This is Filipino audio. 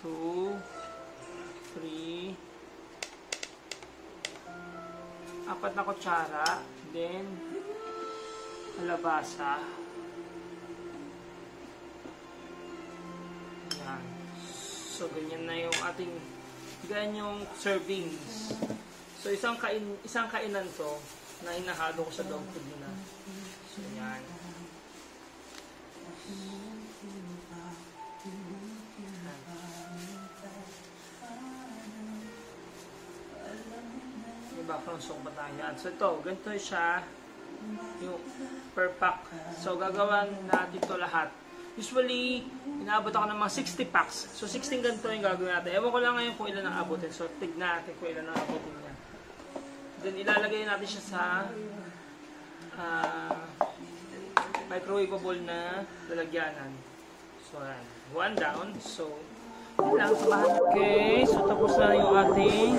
two, three, apat na kutsara, then alabasa. Yan. So, ganyan na yung ating ganyan yung servings. So, isang kain isang kainan to na inahalo ko sa dog food na. Background tayo. Yan. So, ito, ganito siya yung per pack. So, gagawan natin to lahat. Usually, inaabot ako ng mga 60 packs. So, 16 ganito yung gagawin natin. Ewan ko lang ngayon kung ilan ang abutin. So, tignan natin kung ilan ang abutin niya. Then, ilalagay natin siya sa ah, microwavable na lalagyanan. So, yan. One down. So, lang. Okay. So, tapos na yung ating